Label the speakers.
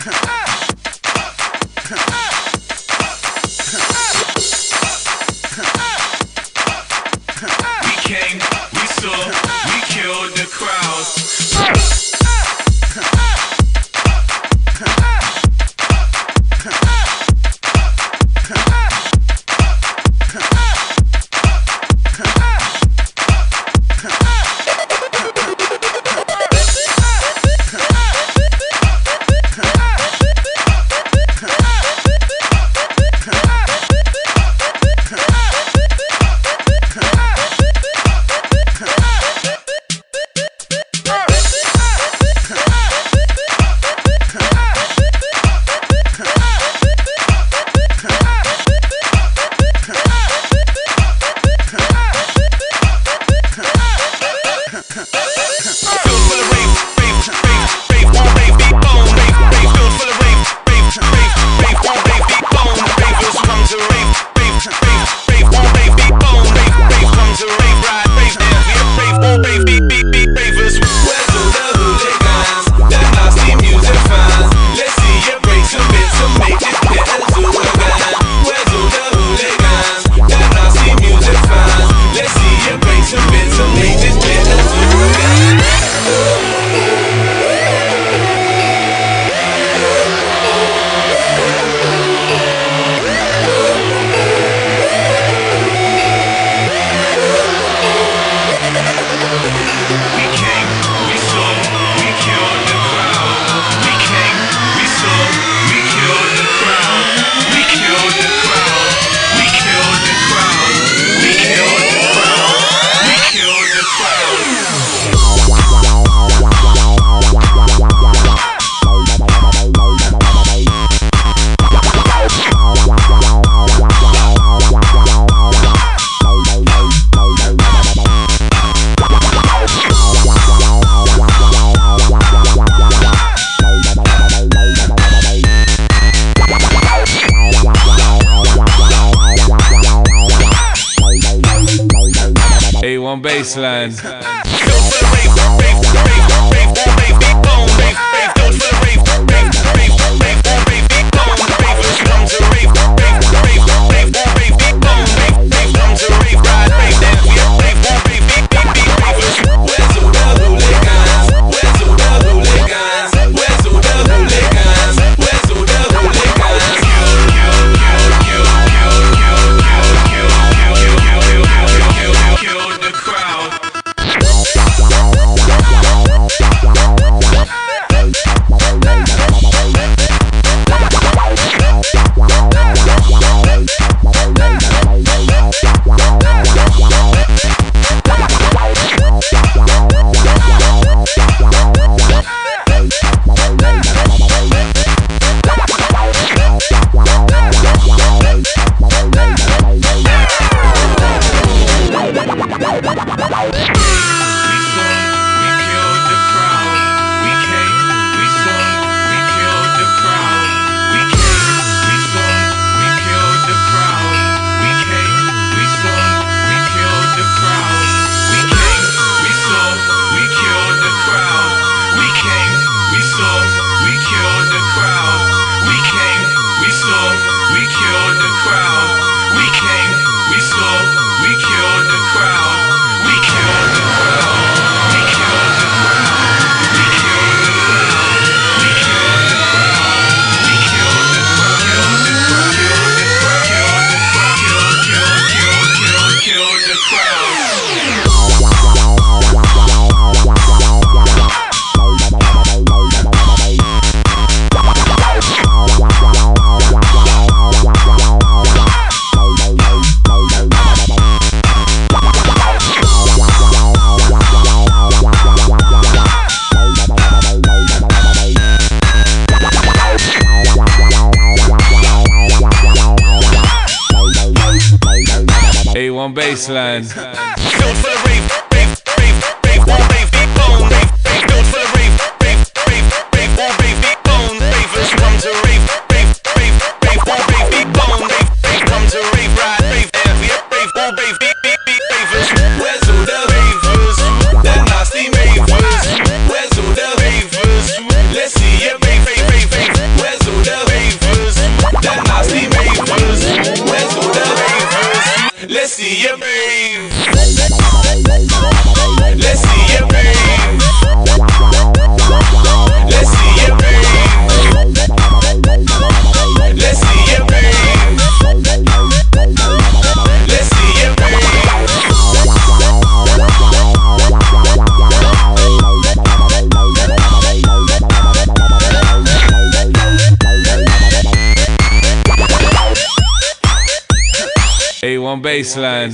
Speaker 1: We came, we saw, we killed the crowd.
Speaker 2: On Bassline. one Bassline.
Speaker 1: Let's see your baby, baby, baby. Yippee!
Speaker 2: A1 Bassline.